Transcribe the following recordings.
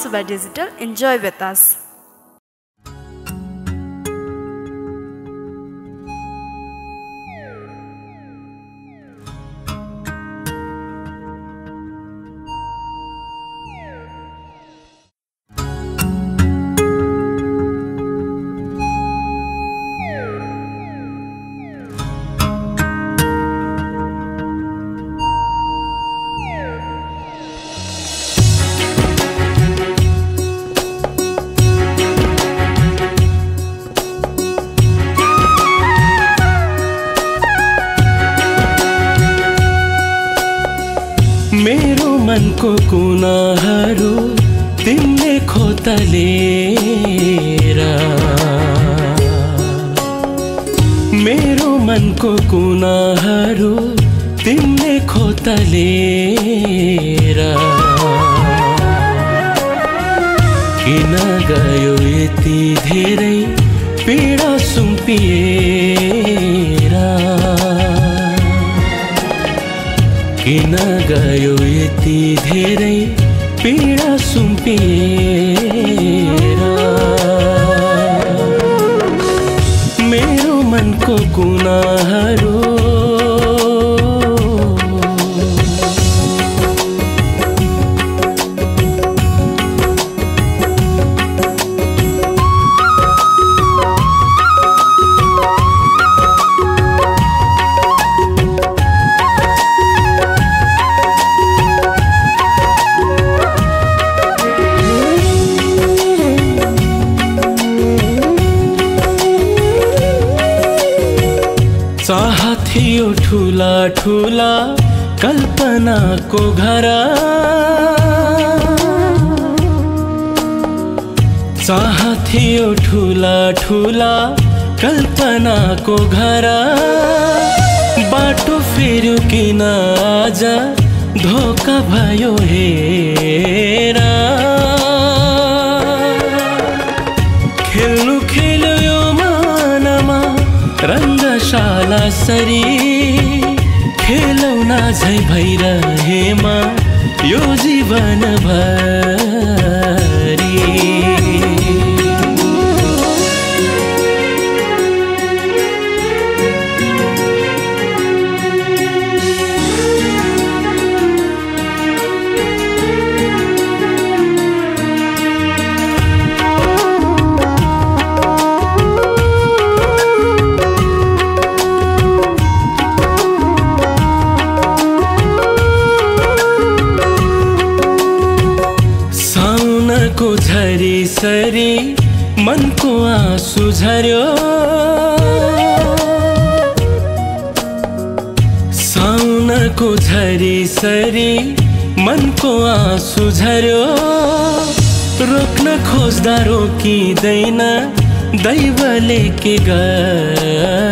Suba Digital. Enjoy with us. मनको कुनाहरू तिमीले खोतलेर मेरो मनको कुनाहरू तिमीले खोतलेर किन गयो यति धेरै पीडा सुम्पिएर किन गयो यति धेरै पीडा सुम्पिएर चाहत थियो ठुला ठुला कल्पनाको घर। चाहत थियो ठुला ठुला कल्पनाको घर। बाटो फेर्यो किन आज धोका भयो हेर। रङ्गशाला सरी खेलौना झै भइरहेमा यो जीवन भरी झरी सरी मनको आँसु झर्यो। साउनको झरी सरी मनको आँसु झर्यो। रोक्न खोज्दा रोकिँदैन दैवले के गर्यो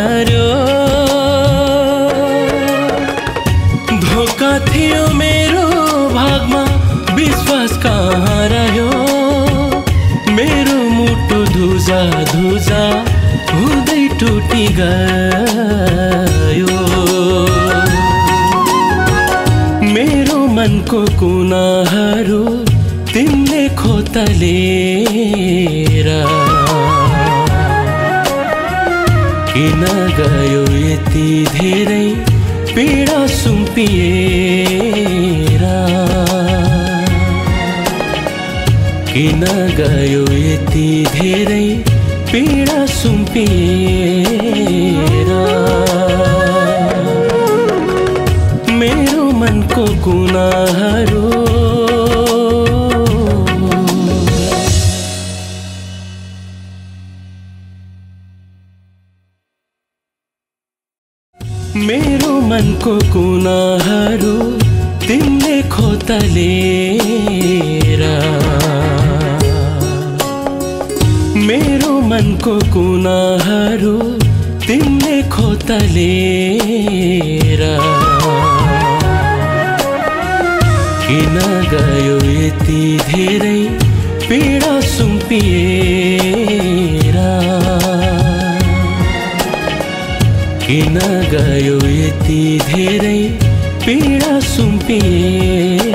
गयो। मेरो मनको कुनाहरू तिमीले खोतलेर किन गयो यति धेरै पीडा सुम्पिएर? किन गयो यति धेरै पीडा सुम्पिएर मेरो मनको कुनाहरू मेरो मनको कुनाहरू तिमीले खोतलेर खोतलेर किन गयो यति धेरै पीडा सुम्पिएर? किन गयो यति धेरै पीडा सुम्पिएर?